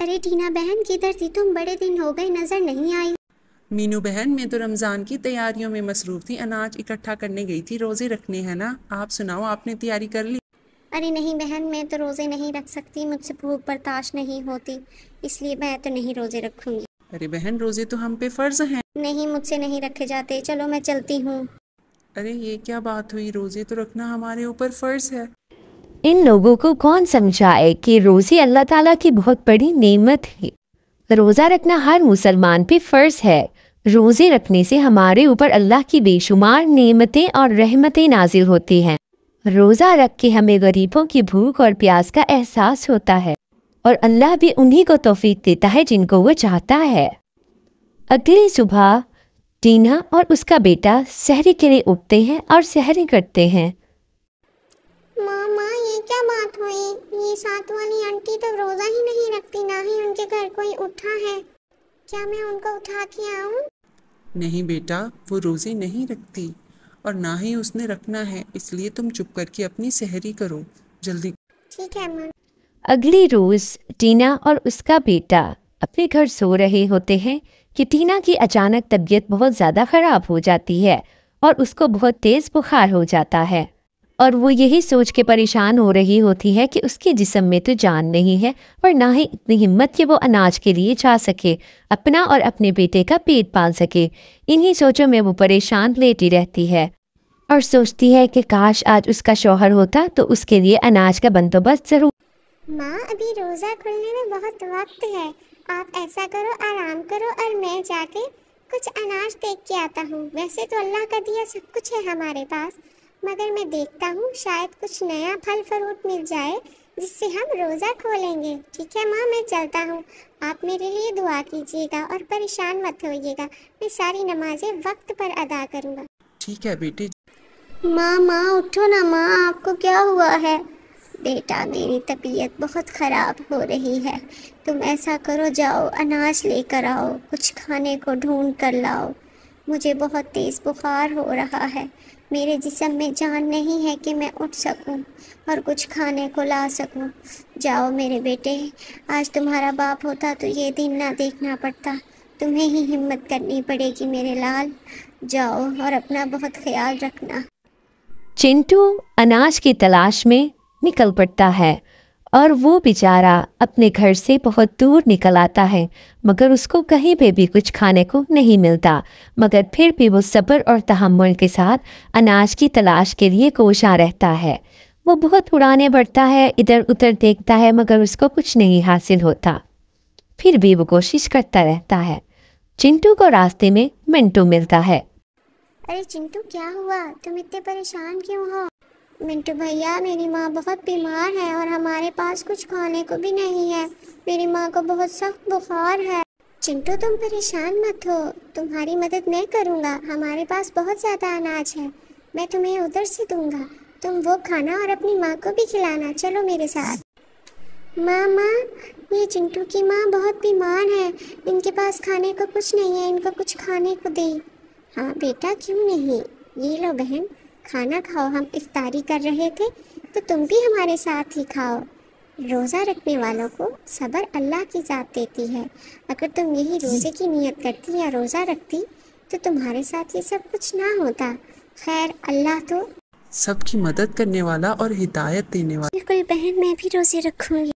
अरे टीना बहन किधर थी? तुम बड़े दिन हो गए नज़र नहीं आई। मीनू बहन मैं तो रमज़ान की तैयारियों में मसरूफ़ थी। अनाज इकट्ठा करने गई थी रोज़े रखने हैं ना? आप सुनाओ आपने तैयारी कर ली? अरे नहीं बहन मैं तो रोज़े नहीं रख सकती मुझसे भूख बर्दाश्त नहीं होती इसलिए मैं तो नहीं रोज़े रखूँगी। अरे बहन रोज़े तो हम पे फ़र्ज़ हैं। नहीं मुझसे नहीं रखे जाते चलो मैं चलती हूँ। अरे ये क्या बात हुई? रोज़े तो रखना हमारे ऊपर फ़र्ज़ है। इन लोगों को कौन समझाए कि रोज़ी अल्लाह ताला की बहुत बड़ी नेमत है? रोज़ा रखना हर मुसलमान पे फ़र्ज़ है। रोज़े रखने से हमारे ऊपर अल्लाह की बेशुमार नेमतें और रहमतें नाजिल होती हैं। रोज़ा रख के हमें गरीबों की भूख और प्यास का एहसास होता है और अल्लाह भी उन्हीं को तौफीक देता है जिनको वो चाहता है। अगली सुबह टीना और उसका बेटा सहरी के लिए उठते हैं और सहरी करते हैं। क्या बात हुई? ये साथ वाली आंटी तो रोज़ा ही नहीं रखती ना ही उनके घर कोई उठा है। क्या मैं उनको उठा के आऊँ? नहीं बेटा वो रोज़े नहीं रखती और ना ही उसने रखना है इसलिए तुम चुप करके अपनी सहरी करो। जल्दी। ठीक है माँ अगली रोज़ टीना और उसका बेटा अपने घर सो रहे होते हैं कि टीना की अचानक तबीयत बहुत ज़्यादा ख़राब हो जाती है और उसको बहुत तेज़ बुखार हो जाता है। और वो यही सोच के परेशान हो रही होती है कि उसके जिसम में तो जान नहीं है और ना ही इतनी हिम्मत कि वो अनाज के लिए जा सके, अपना और अपने बेटे का पेट पाल सके। इन्हीं सोचों में वो परेशान लेटी रहती है और सोचती है कि काश आज उसका शोहर होता तो उसके लिए अनाज का बंदोबस्त ज़रूर। माँ, अभी रोज़ा खुलने में बहुत वक्त है। आप ऐसा करो, आराम करो और मैं जाके कुछ अनाज देख के आता हूँ। वैसे तो अल्लाह का दिया सब कुछ है हमारे पास। मगर मैं देखता हूँ शायद कुछ नया फल फ्रूट मिल जाए जिससे हम रोज़ा खोलेंगे। ठीक है माँ मैं चलता हूँ। आप मेरे लिए दुआ कीजिएगा और परेशान मत होइएगा। मैं सारी नमाजें वक्त पर अदा करूँगा। ठीक है बेटे। माँ माँ उठो ना माँ आपको क्या हुआ है? बेटा मेरी तबीयत बहुत ख़राब हो रही है। तुम ऐसा करो जाओ अनाज लेकर आओ कुछ खाने को ढूंढ कर लाओ। मुझे बहुत तेज़ बुखार हो रहा है। मेरे जिसम में जान नहीं है कि मैं उठ सकूँ और कुछ खाने को ला सकूँ। जाओ मेरे बेटे, आज तुम्हारा बाप होता तो ये दिन ना देखना पड़ता। तुम्हें ही हिम्मत करनी पड़ेगी मेरे लाल। जाओ और अपना बहुत ख्याल रखना। चिंटू अनाज की तलाश में निकल पड़ता है। और वो बेचारा अपने घर से बहुत दूर निकल आता है, मगर उसको कहीं पे भी कुछ खाने को नहीं मिलता। मगर फिर भी वो सब्र और तहमुल के साथ अनाज की तलाश के लिए कोशा रहता है। वो बहुत उड़ाने बढ़ता है, इधर उधर देखता है, मगर उसको कुछ नहीं हासिल होता। फिर भी वो कोशिश करता रहता है। चिंटू को रास्ते में मिंटू मिलता है। अरे चिंटू, क्या हुआ? तुम इतने परेशान क्यों हो? मिंटू भैया, मेरी माँ बहुत बीमार है और हमारे पास कुछ खाने को भी नहीं है। मेरी माँ को बहुत सख्त बुखार है। चिंटू, तुम परेशान मत हो। तुम्हारी मदद मैं करूँगा। हमारे पास बहुत ज़्यादा अनाज है। मैं तुम्हें उधर से दूँगा। तुम वो खाना और अपनी माँ को भी खिलाना। चलो मेरे साथ। माँ माँ, ये चिंटू की माँ बहुत बीमार है। इनके पास खाने को कुछ नहीं है। इनको कुछ खाने को दे। हाँ बेटा, क्यों नहीं? ये लो बहन। खाना खाओ हम इफ्तारी कर रहे थे तो तुम भी हमारे साथ ही खाओ। रोज़ा रखने वालों को सब्र अल्लाह की ज़ात देती है। अगर तुम यही रोज़े की नीयत करती या रोज़ा रखती तो तुम्हारे साथ ये सब कुछ ना होता। खैर अल्लाह तो सबकी मदद करने वाला और हिदायत देने वाला। बिल्कुल बहन मैं भी रोज़े रखूँगी।